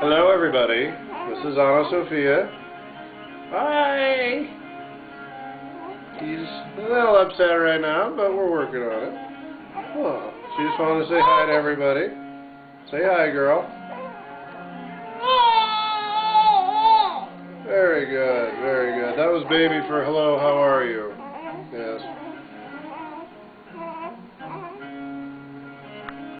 Hello, everybody. This is Anna Sophia. Hi. He's a little upset right now, but we're working on it. Oh, she just wanted to say hi to everybody. Say hi, girl. Very good, very good. That was baby for hello, how are you?